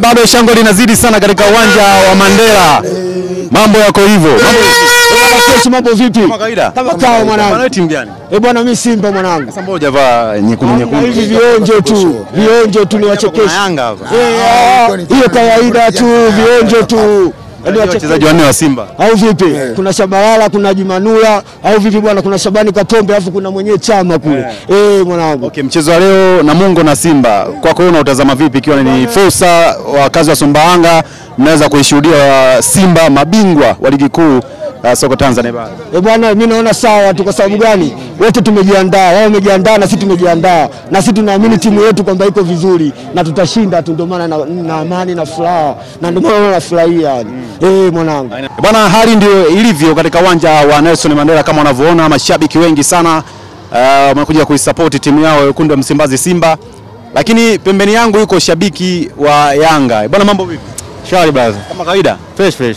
bado shangwe linazidi sana katika uwanja wa Mandela. Mambo yako hivyo. Mambo vipi? Kama kawaida. Kama mwanangu. Timu gani? Eh bwana, mimi Simba mwanangu. Sasa mbona hujavaa nyekundu nyekundu? hivi vionjo tu, vionjo tu ni wachekesha. Yanga hapa. Hiyo kawaida tu, vionjo tu. Wachezaji wanne wa Simba. Au vipi? Yeah. Kuna Shabalala, kuna Jumanula, au vipi bwana? Kuna Shabani Kapombe, alafu kuna mwenyewe chama kule. Eh, mwanangu. Okay, mchezo wa leo Namungo na Simba kwako wewe unautazama vipi, ikiwa ni fursa wakazi wa Sumbawanga mnaweza kuishuhudia Simba mabingwa wa ligi kuu uh, soko Tanzania bara? Eh bwana, mimi naona sawa tu. Kwa sababu gani? Wote tumejiandaa, wao wamejiandaa na sisi tumejiandaa, na sisi tunaamini timu yetu kwamba iko vizuri na tutashinda tu, ndio maana na, na amani na furaha, na ndio maana nafurahia yani. Eh mwanangu. Bwana, hali ndio ilivyo katika uwanja wa Nelson Mandela kama unavyoona, mashabiki wengi sana wamekuja uh, kuisapoti timu yao ya wekundu wa Msimbazi Simba, lakini pembeni yangu yuko shabiki wa Yanga. Bwana, mambo vipi? Shwari baza. Kama kawaida, Fresh fresh.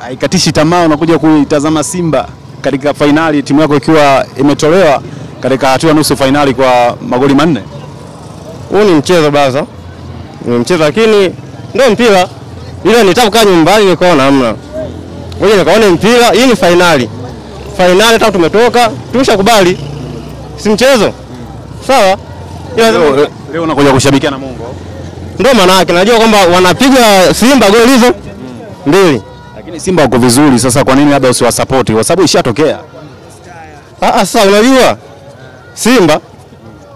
Haikatishi tamaa, unakuja kuitazama Simba katika fainali, timu yako ikiwa imetolewa katika hatua nusu fainali kwa magoli manne. Huu ni mchezo baza. Ni mchezo lakini ndio mpira. Ile nitaka kukaa nyumbani nikaona hamna. Ngoja nikaone mpira, hii ni fainali. Fainali hata tumetoka, tumeshakubali. Si mchezo. Sawa? Leo, leo- unakuja kushabikia Namungo, ndio maana yake najua kwamba wanapiga Simba goli hizo mbili. lakini Simba wako vizuri. Sasa kwa nini labda usiwasapoti? Kwa sababu ishatokea. Ah, ah, sasa unajua Simba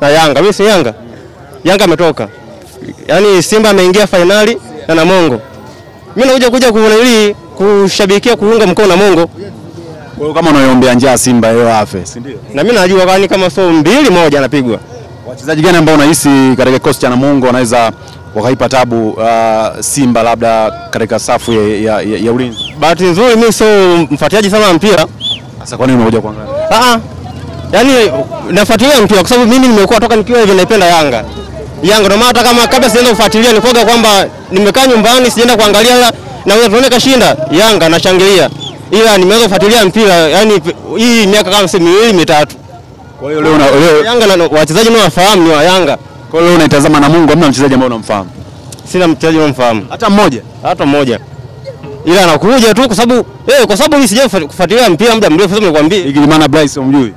na Yanga, mimi si Yanga. Yanga ametoka. Yaani Simba ameingia fainali na Namungo. Mimi nakuja kuja kuona ili kushabikia kuunga mkono Namungo. Kwa hiyo kama unaiombea njaa Simba hiyo afe, si ndio? Na mimi najua kwani kama so mbili moja anapigwa. Wachezaji gani ambao unahisi katika kikosi cha Namungo wanaweza wakaipa tabu uh, Simba labda katika safu ya, ya, ya, ya ulinzi? Bahati nzuri mimi sio mfuatiliaji sana mpira. Sasa kwa nini umekuja kuangalia? Ah ah. Yaani nafuatilia mpira kwa sababu mimi nimekuwa toka nikiwa hivi naipenda Yanga. Yanga ndio maana hata kama kabla sijaenda kufuatilia nikoga kwamba nimekaa nyumbani sijaenda kuangalia la na wewe tuone kashinda Yanga nashangilia. Ila nimeanza kufuatilia mpira yani hii miaka kama sema miwili mitatu. Kwa hiyo leo, leo, Yanga na wachezaji nao wafahamu ni wa Yanga. Kwa hiyo unaitazama na Mungu, hamna mchezaji ambaye unamfahamu Sina mchezaji unamfahamu hata mmoja? hata mmoja. Ila anakuja tu kwa sababu eh kwa sababu mimi sijafuatilia mpira muda mrefu sasa nikwambie. Hiki maana Bryce umjui?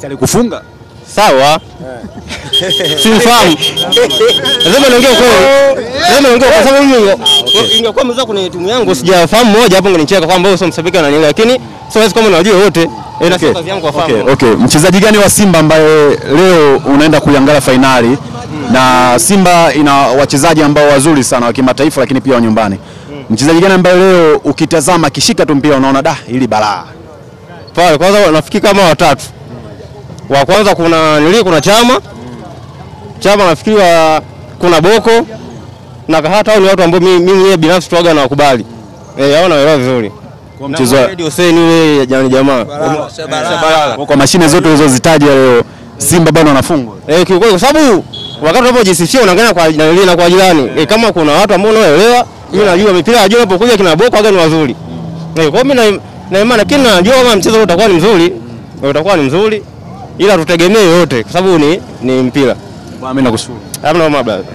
Si alikufunga? Sawa. Simfahamu. Lazima niongee kweli. Lazima niongee kwa sababu mimi ingekuwa mzee kwenye timu yangu sijafahamu moja hapo ngenicheka kwamba wewe sio mshabiki na nini lakini siwezi kama unajua wote. Okay. sio. Okay, okay. Mchezaji gani wa Simba ambaye leo unaenda kuiangalia fainali na Simba ina wachezaji ambao wazuri sana wa kimataifa lakini pia wa nyumbani. Mchezaji gani ambaye leo ukitazama kishika tu mpira unaona da hili balaa. Pale kwanza nafikiri kama watatu. Wa kwanza kuna nili kuna Chama. Chama nafikiri kuna Boko na hata hao ni watu ambao mimi mimi mwenyewe binafsi tuaga na wakubali. Eh hao naelewa vizuri. Kwa mchezo Radio Hussein yule jamani jamaa. kwa- kwa mashine zote ulizozitaja leo Simba bado wanafungwa. Eh, kiukweli kwa sababu wakati unapojisifia unaangalia kwa nani na kwa jirani. Eh, kama kuna watu ambao unaelewa mimi najua mipira ya juu kuja kina Boko wageni wazuri. Eh, kwa mimi na na imani lakini najua kama mchezo utakuwa ni mzuri. eh, Utakuwa ni mzuri. Ila tutegemee yote kwa sababu ni ni mpira. Bwana mimi nakushukuru. Hamna brother.